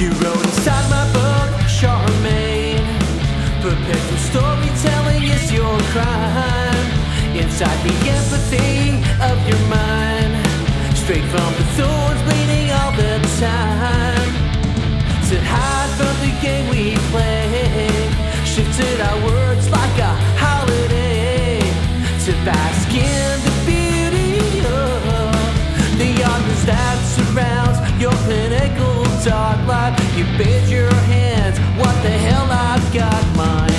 You wrote inside my book, Charmaine. Perpetual storytelling is your crime. Inside the empathy of your mind. Straight from the thorns bleeding all the time. To hide from the game we play. Shifted our words like a holiday. To bask in the beauty of the darkness that surrounds your pinnacle dark life. You bid your hands, what the hell I've got mine.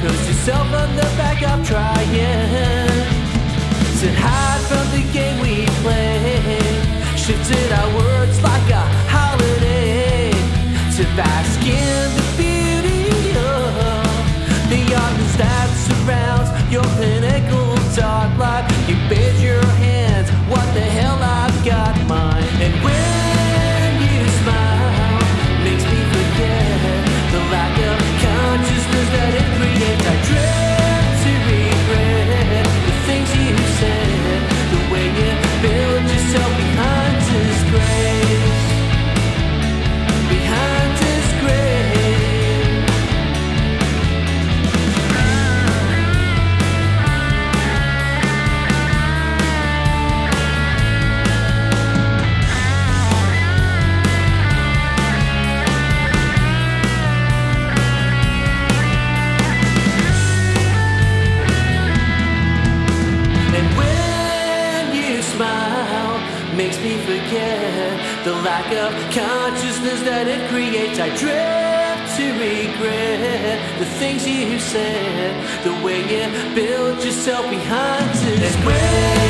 Post yourself on the back of trying forget the lack of consciousness that it creates. I drift to regret the things you said, the way you built yourself behind this.